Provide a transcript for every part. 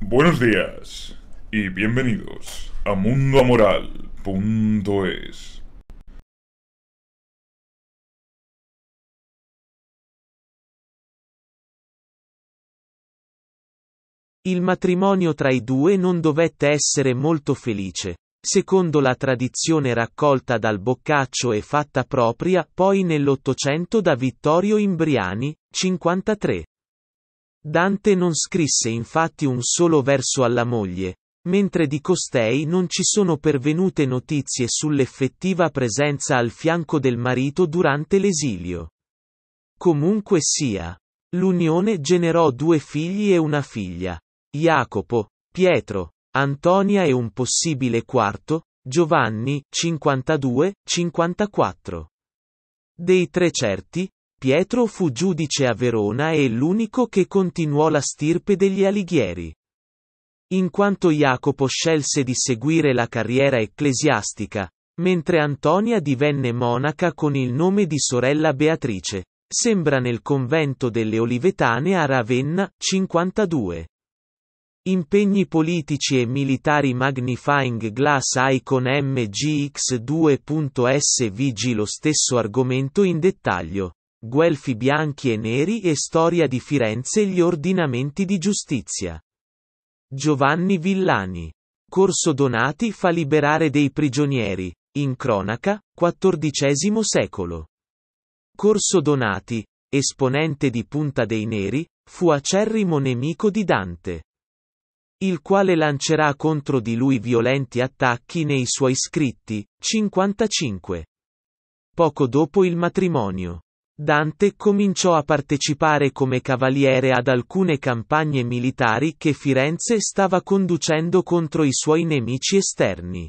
Buenos días y bienvenidos a mundoamoral.es. Il matrimonio tra i due non dovette essere molto felice, secondo la tradizione raccolta dal Boccaccio e fatta propria poi nell'Ottocento da Vittorio Imbriani, 53. Dante non scrisse infatti un solo verso alla moglie, mentre di costei non ci sono pervenute notizie sull'effettiva presenza al fianco del marito durante l'esilio. Comunque sia, l'unione generò due figli e una figlia, Jacopo, Pietro, Antonia e un possibile quarto, Giovanni, 52-54. Dei tre certi, Pietro fu giudice a Verona e l'unico che continuò la stirpe degli Alighieri. In quanto Jacopo scelse di seguire la carriera ecclesiastica, mentre Antonia divenne monaca con il nome di sorella Beatrice, sembra nel convento delle Olivetane a Ravenna, 52. Impegni politici e militari Magnifying Glass Icon MGX2.SVG Lo stesso argomento in dettaglio. Guelfi bianchi e neri e Storia di Firenze Gli ordinamenti di giustizia. Giovanni Villani. Corso Donati fa liberare dei prigionieri. In cronaca, XIV secolo. Corso Donati, esponente di Punta dei Neri, fu acerrimo nemico di Dante il quale lancerà contro di lui violenti attacchi nei suoi scritti, 55. Poco dopo il matrimonio. Dante cominciò a partecipare come cavaliere ad alcune campagne militari che Firenze stava conducendo contro i suoi nemici esterni.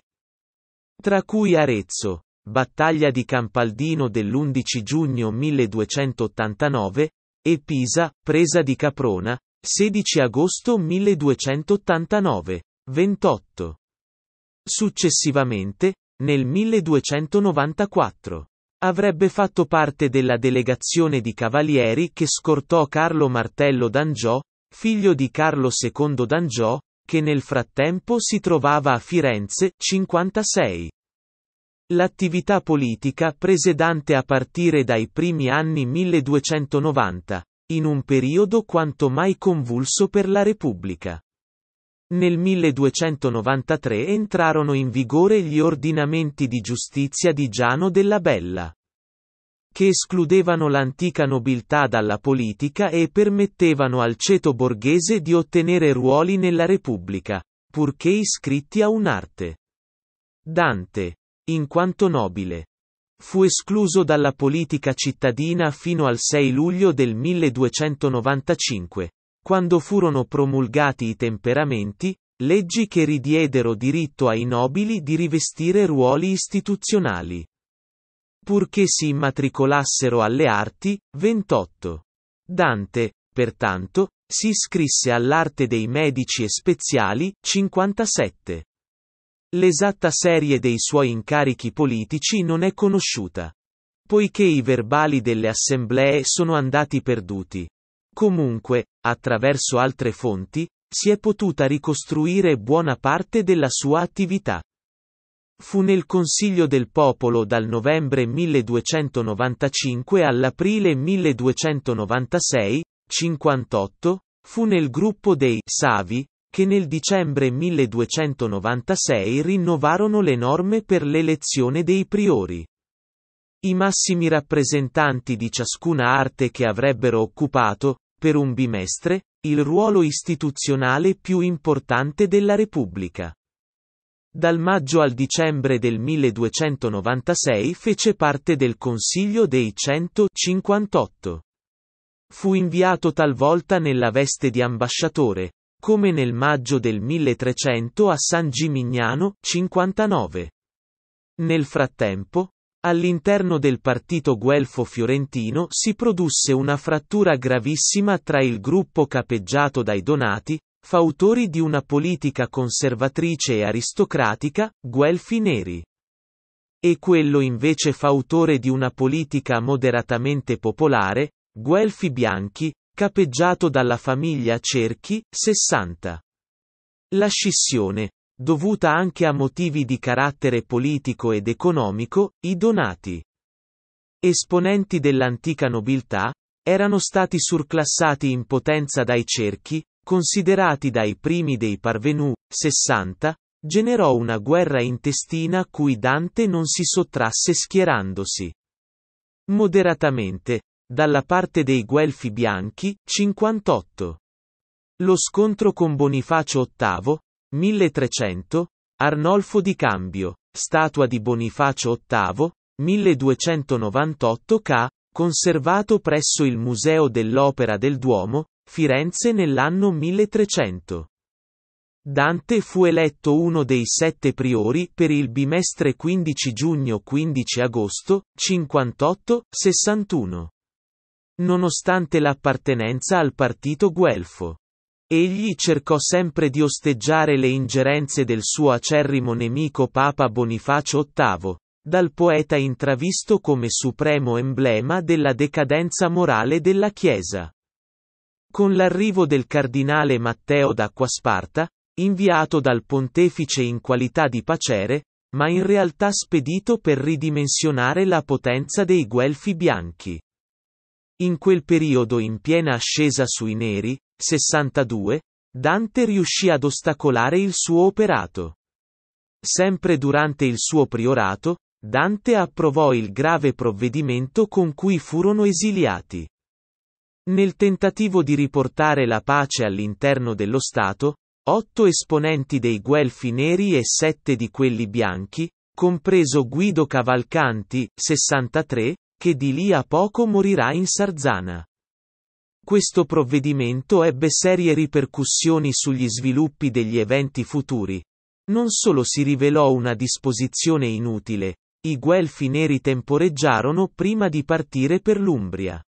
Tra cui Arezzo, battaglia di Campaldino dell'11 giugno 1289, e Pisa, presa di Caprona, 16 agosto 1289, 28. Successivamente, nel 1294, avrebbe fatto parte della delegazione di cavalieri che scortò Carlo Martello d'Angiò, figlio di Carlo II d'Angiò, che nel frattempo si trovava a Firenze, 56. L'attività politica prese Dante a partire dai primi anni 1290, in un periodo quanto mai convulso per la Repubblica. Nel 1293 entrarono in vigore gli ordinamenti di giustizia di Giano della Bella, che escludevano l'antica nobiltà dalla politica e permettevano al ceto borghese di ottenere ruoli nella Repubblica, purché iscritti a un'arte. Dante, in quanto nobile, Fu escluso dalla politica cittadina fino al 6 luglio del 1295, quando furono promulgati i temperamenti, leggi che ridiedero diritto ai nobili di rivestire ruoli istituzionali. Purché si immatricolassero alle arti, 28. Dante, pertanto, si iscrisse all'arte dei medici e speziali, 57. L'esatta serie dei suoi incarichi politici non è conosciuta. Poiché i verbali delle assemblee sono andati perduti. Comunque, attraverso altre fonti, si è potuta ricostruire buona parte della sua attività. Fu nel Consiglio del Popolo dal novembre 1295 all'aprile 1296, 58, fu nel gruppo dei Savi, che nel dicembre 1296 rinnovarono le norme per l'elezione dei priori. I massimi rappresentanti di ciascuna arte che avrebbero occupato, per un bimestre, il ruolo istituzionale più importante della Repubblica. Dal maggio al dicembre del 1296 fece parte del Consiglio dei 158. Fu inviato talvolta nella veste di ambasciatore, come nel maggio del 1300 a San Gimignano, 59. Nel frattempo, all'interno del partito guelfo fiorentino si produsse una frattura gravissima tra il gruppo capeggiato dai Donati, fautori di una politica conservatrice e aristocratica, guelfi neri. E quello invece fautore di una politica moderatamente popolare, guelfi bianchi, capeggiato dalla famiglia Cerchi, 60. La scissione, dovuta anche a motivi di carattere politico ed economico, i donati. Esponenti dell'antica nobiltà, erano stati surclassati in potenza dai cerchi, considerati dai primi dei parvenu, 60, generò una guerra intestina cui Dante non si sottrasse schierandosi moderatamente, dalla parte dei Guelfi bianchi, 58. Lo scontro con Bonifacio VIII, 1300, Arnolfo di Cambio, statua di Bonifacio VIII, 1298 k, conservato presso il Museo dell'Opera del Duomo, Firenze nell'anno 1300. Dante fu eletto uno dei sette priori per il bimestre 15 giugno-15 agosto, 58-61. Nonostante l'appartenenza al partito guelfo. Egli cercò sempre di osteggiare le ingerenze del suo acerrimo nemico Papa Bonifacio VIII, dal poeta intravisto come supremo emblema della decadenza morale della Chiesa. Con l'arrivo del cardinale Matteo d'Acquasparta, inviato dal pontefice in qualità di pacere, ma in realtà spedito per ridimensionare la potenza dei guelfi bianchi. In quel periodo in piena ascesa sui neri, 62, Dante riuscì ad ostacolare il suo operato. Sempre durante il suo priorato, Dante approvò il grave provvedimento con cui furono esiliati. Nel tentativo di riportare la pace all'interno dello Stato, Otto esponenti dei Guelfi neri e sette di quelli bianchi, compreso Guido Cavalcanti, 63, che di lì a poco morirà in Sarzana. Questo provvedimento ebbe serie ripercussioni sugli sviluppi degli eventi futuri. Non solo si rivelò una disposizione inutile, i Guelfi neri temporeggiarono prima di partire per l'Umbria.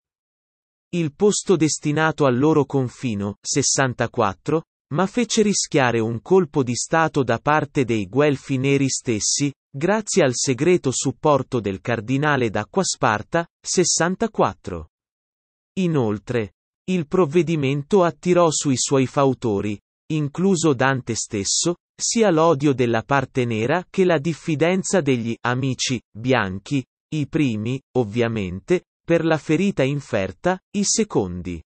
Il posto destinato al loro confino, 64, ma fece rischiare un colpo di Stato da parte dei Guelfi neri stessi, grazie al segreto supporto del cardinale d'Acquasparta, 64. Inoltre, il provvedimento attirò sui suoi fautori, incluso Dante stesso, sia l'odio della parte nera che la diffidenza degli amici bianchi, i primi, ovviamente, per la ferita inferta, i secondi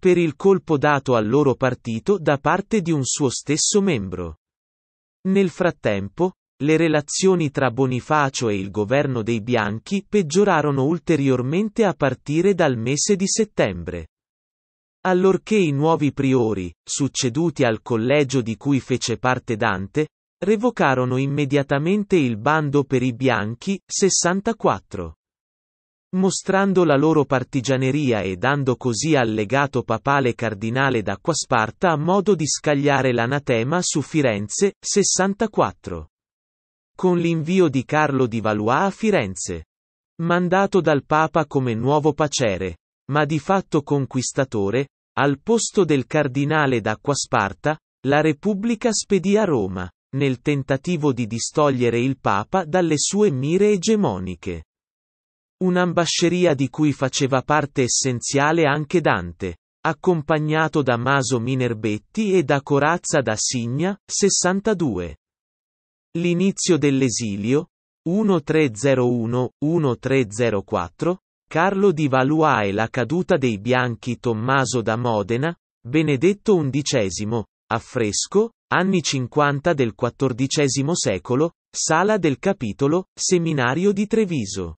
per il colpo dato al loro partito da parte di un suo stesso membro. Nel frattempo, le relazioni tra Bonifacio e il governo dei Bianchi peggiorarono ulteriormente a partire dal mese di settembre. Allorché i nuovi priori, succeduti al collegio di cui fece parte Dante, revocarono immediatamente il bando per i Bianchi, 64 mostrando la loro partigianeria e dando così al legato papale cardinale d'Acquasparta modo di scagliare l'anatema su Firenze, 64. Con l'invio di Carlo di Valois a Firenze. Mandato dal Papa come nuovo pacere, ma di fatto conquistatore, al posto del cardinale d'Acquasparta, la Repubblica spedì a Roma, nel tentativo di distogliere il Papa dalle sue mire egemoniche. Un'ambasceria di cui faceva parte essenziale anche Dante, accompagnato da Maso Minerbetti e da Corazza da Signa, 62. L'inizio dell'esilio, 1301-1304, Carlo di Valois e la caduta dei Bianchi Tommaso da Modena, Benedetto XI, affresco, anni 50 del XIV secolo, sala del capitolo, seminario di Treviso.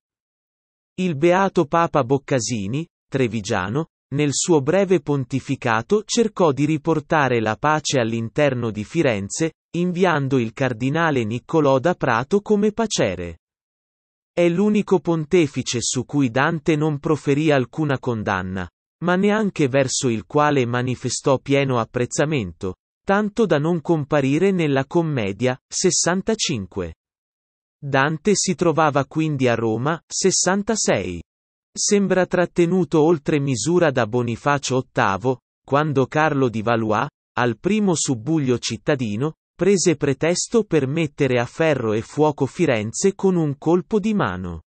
Il beato Papa Boccasini, trevigiano, nel suo breve pontificato cercò di riportare la pace all'interno di Firenze, inviando il cardinale Niccolò da Prato come pacere. È l'unico pontefice su cui Dante non proferì alcuna condanna, ma neanche verso il quale manifestò pieno apprezzamento, tanto da non comparire nella commedia, 65. Dante si trovava quindi a Roma, 66. Sembra trattenuto oltre misura da Bonifacio VIII, quando Carlo di Valois, al primo subbuglio cittadino, prese pretesto per mettere a ferro e fuoco Firenze con un colpo di mano.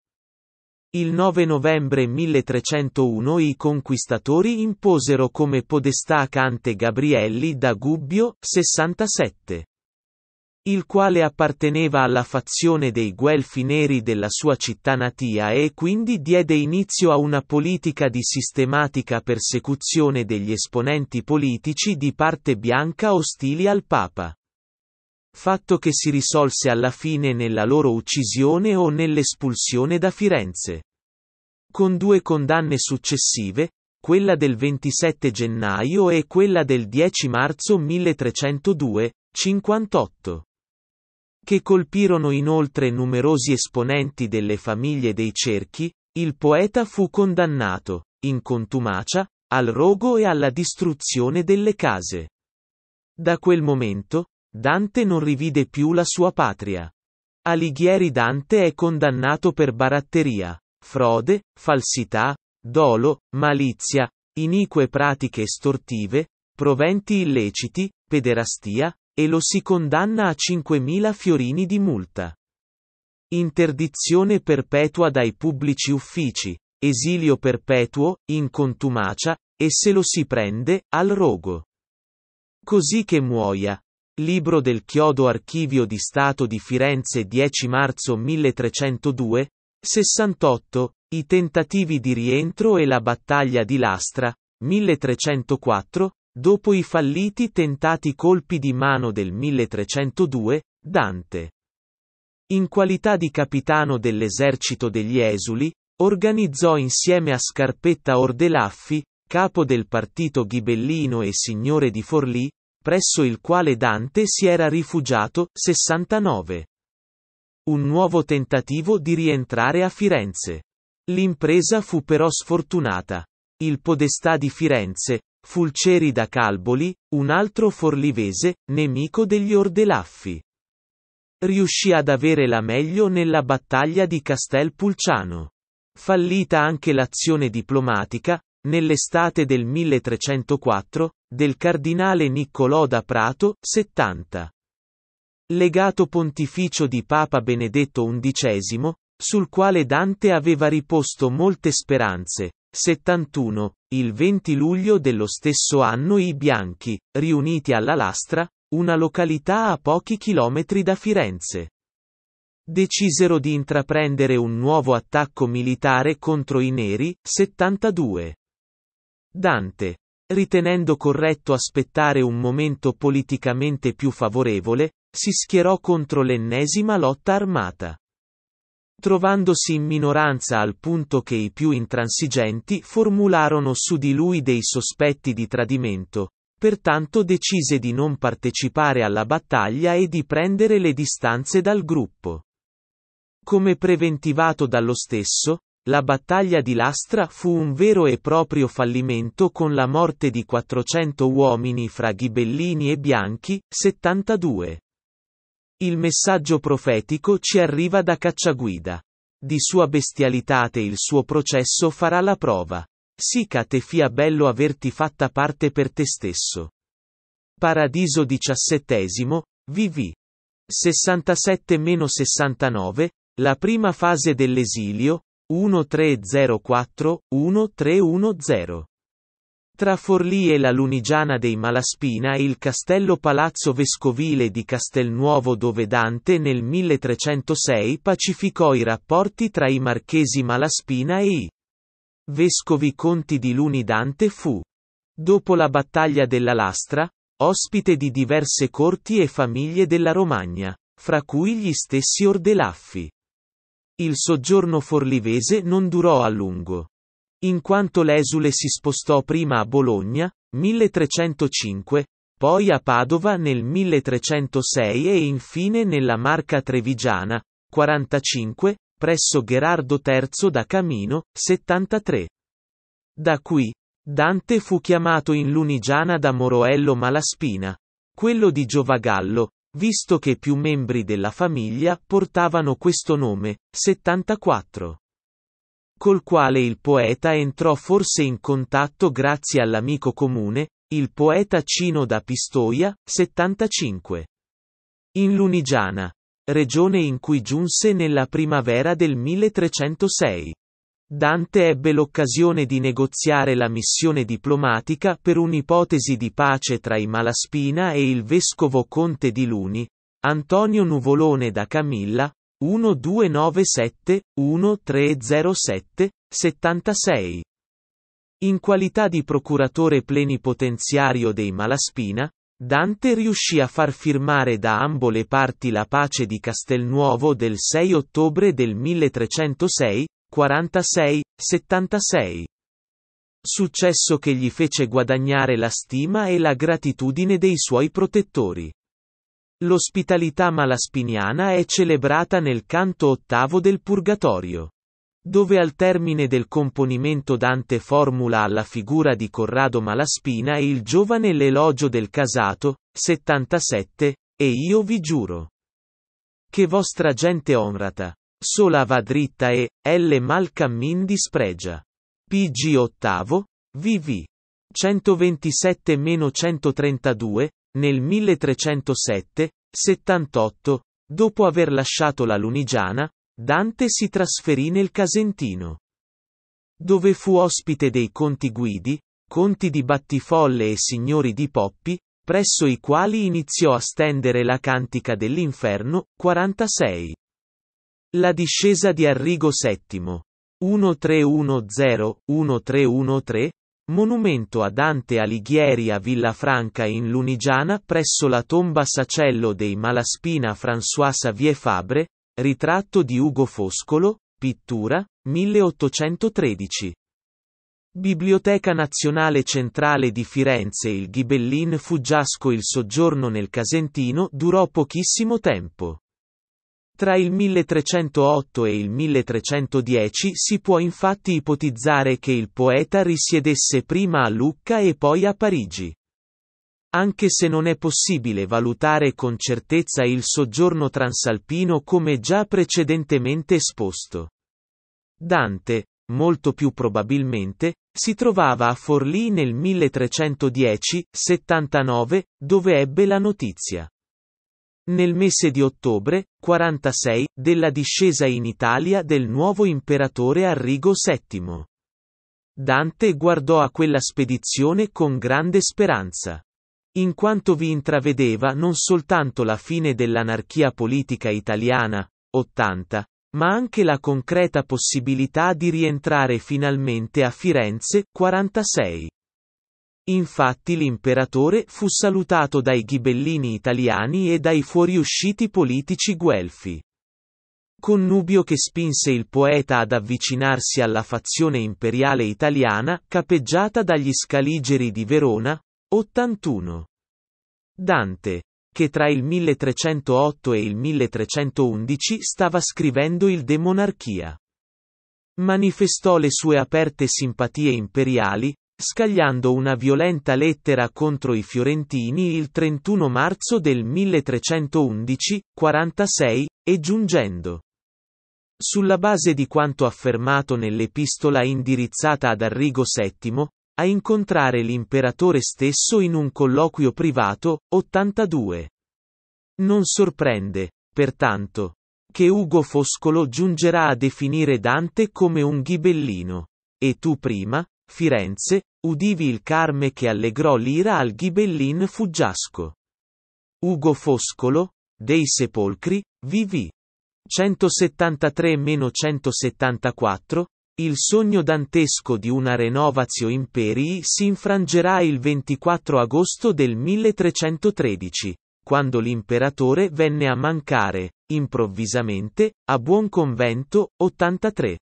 Il 9 novembre 1301 i conquistatori imposero come podestà Cante Gabrielli da Gubbio, 67 il quale apparteneva alla fazione dei Guelfi neri della sua città natia e quindi diede inizio a una politica di sistematica persecuzione degli esponenti politici di parte bianca ostili al Papa. Fatto che si risolse alla fine nella loro uccisione o nell'espulsione da Firenze. Con due condanne successive, quella del 27 gennaio e quella del 10 marzo 1302, 58 che colpirono inoltre numerosi esponenti delle famiglie dei cerchi, il poeta fu condannato, in contumacia, al rogo e alla distruzione delle case. Da quel momento, Dante non rivide più la sua patria. Alighieri Dante è condannato per baratteria, frode, falsità, dolo, malizia, inique pratiche estortive, proventi illeciti, pederastia, e lo si condanna a 5.000 fiorini di multa. Interdizione perpetua dai pubblici uffici, esilio perpetuo, in contumacia, e se lo si prende, al rogo. Così che muoia. Libro del Chiodo Archivio di Stato di Firenze 10 marzo 1302, 68, I tentativi di rientro e la battaglia di Lastra, 1304, Dopo i falliti tentati colpi di mano del 1302, Dante, in qualità di capitano dell'esercito degli Esuli, organizzò insieme a Scarpetta Ordelaffi, capo del partito ghibellino e signore di Forlì, presso il quale Dante si era rifugiato, 69. Un nuovo tentativo di rientrare a Firenze. L'impresa fu però sfortunata. Il podestà di Firenze, Fulceri da Calboli, un altro forlivese, nemico degli Ordelaffi. Riuscì ad avere la meglio nella battaglia di Castel Pulciano. Fallita anche l'azione diplomatica, nell'estate del 1304, del cardinale Niccolò da Prato, 70. Legato pontificio di Papa Benedetto XI, sul quale Dante aveva riposto molte speranze, 71. Il 20 luglio dello stesso anno i Bianchi, riuniti alla Lastra, una località a pochi chilometri da Firenze. Decisero di intraprendere un nuovo attacco militare contro i neri, 72. Dante, ritenendo corretto aspettare un momento politicamente più favorevole, si schierò contro l'ennesima lotta armata trovandosi in minoranza al punto che i più intransigenti formularono su di lui dei sospetti di tradimento, pertanto decise di non partecipare alla battaglia e di prendere le distanze dal gruppo. Come preventivato dallo stesso, la battaglia di Lastra fu un vero e proprio fallimento con la morte di 400 uomini fra ghibellini e bianchi, 72. Il messaggio profetico ci arriva da Cacciaguida. Di sua bestialitate il suo processo farà la prova. Sica te fia bello averti fatta parte per te stesso. Paradiso XVII, VV. 67-69, la prima fase dell'esilio, 1304-1310. Tra Forlì e la Lunigiana dei Malaspina il castello palazzo vescovile di Castelnuovo dove Dante nel 1306 pacificò i rapporti tra i marchesi Malaspina e i vescovi conti di Luni Dante fu, dopo la battaglia della Lastra, ospite di diverse corti e famiglie della Romagna, fra cui gli stessi Ordelaffi. Il soggiorno forlivese non durò a lungo in quanto l'esule si spostò prima a Bologna, 1305, poi a Padova nel 1306 e infine nella Marca Trevigiana, 45, presso Gherardo III da Camino, 73. Da qui, Dante fu chiamato in Lunigiana da Moroello Malaspina, quello di Giovagallo, visto che più membri della famiglia portavano questo nome, 74 col quale il poeta entrò forse in contatto grazie all'amico comune, il poeta Cino da Pistoia, 75. In Lunigiana, regione in cui giunse nella primavera del 1306. Dante ebbe l'occasione di negoziare la missione diplomatica per un'ipotesi di pace tra i Malaspina e il vescovo conte di Luni, Antonio Nuvolone da Camilla, 1297-1307, 76. In qualità di procuratore plenipotenziario dei Malaspina, Dante riuscì a far firmare da ambo le parti la pace di Castelnuovo del 6 ottobre del 1306, 46, 76. Successo che gli fece guadagnare la stima e la gratitudine dei suoi protettori. L'ospitalità malaspiniana è celebrata nel canto ottavo del Purgatorio. Dove al termine del componimento Dante formula alla figura di Corrado Malaspina il giovane l'elogio del casato, 77, e io vi giuro. Che vostra gente onrata, sola va dritta e, elle mal cammin dispregia. PG ottavo, VV. 127-132, nel 1307, 78, dopo aver lasciato la Lunigiana, Dante si trasferì nel Casentino. Dove fu ospite dei conti Guidi, conti di Battifolle e signori di Poppi, presso i quali iniziò a stendere la cantica dell'inferno, 46. La discesa di Arrigo VII. 1310-1313, Monumento a Dante Alighieri a Villafranca in Lunigiana presso la tomba Sacello dei Malaspina François Xavier Fabre, ritratto di Ugo Foscolo, pittura, 1813. Biblioteca Nazionale Centrale di Firenze Il Ghibellin Fuggiasco Il soggiorno nel Casentino durò pochissimo tempo. Tra il 1308 e il 1310 si può infatti ipotizzare che il poeta risiedesse prima a Lucca e poi a Parigi. Anche se non è possibile valutare con certezza il soggiorno transalpino come già precedentemente esposto. Dante, molto più probabilmente, si trovava a Forlì nel 1310-79, dove ebbe la notizia. Nel mese di ottobre, 46, della discesa in Italia del nuovo imperatore Arrigo VII. Dante guardò a quella spedizione con grande speranza. In quanto vi intravedeva non soltanto la fine dell'anarchia politica italiana, 80, ma anche la concreta possibilità di rientrare finalmente a Firenze, 46. Infatti l'imperatore fu salutato dai ghibellini italiani e dai fuoriusciti politici guelfi. Connubio che spinse il poeta ad avvicinarsi alla fazione imperiale italiana, capeggiata dagli scaligeri di Verona, 81. Dante, che tra il 1308 e il 1311 stava scrivendo il De Monarchia. Manifestò le sue aperte simpatie imperiali, scagliando una violenta lettera contro i fiorentini il 31 marzo del 1311, 46, e giungendo. Sulla base di quanto affermato nell'epistola indirizzata ad Arrigo VII, a incontrare l'imperatore stesso in un colloquio privato, 82. Non sorprende, pertanto, che Ugo Foscolo giungerà a definire Dante come un ghibellino. E tu prima, Firenze, udivi il carme che allegrò l'ira al ghibellin fuggiasco. Ugo Foscolo, dei Sepolcri, VV. 173-174, il sogno dantesco di una renovatio imperii si infrangerà il 24 agosto del 1313, quando l'imperatore venne a mancare, improvvisamente, a Buon Convento, 83.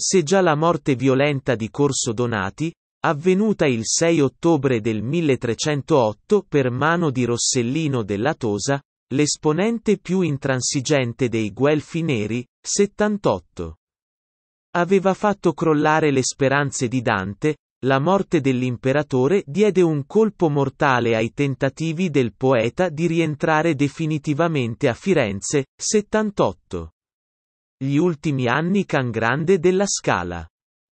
Se già la morte violenta di Corso Donati, avvenuta il 6 ottobre del 1308 per mano di Rossellino della Tosa, l'esponente più intransigente dei Guelfi Neri, 78. Aveva fatto crollare le speranze di Dante, la morte dell'imperatore diede un colpo mortale ai tentativi del poeta di rientrare definitivamente a Firenze, 78. Gli ultimi anni Can Grande della Scala.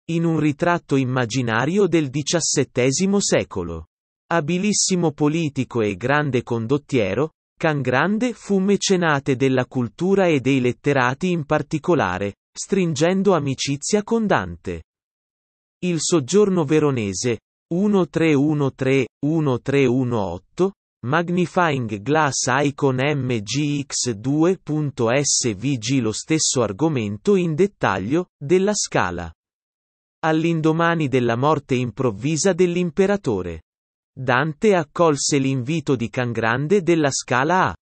In un ritratto immaginario del XVII secolo. Abilissimo politico e grande condottiero, Can Grande fu mecenate della cultura e dei letterati in particolare, stringendo amicizia con Dante. Il soggiorno veronese, 1313-1318, Magnifying Glass Icon MGX2.SVG Lo stesso argomento in dettaglio, della scala. All'indomani della morte improvvisa dell'imperatore. Dante accolse l'invito di Can Grande della Scala a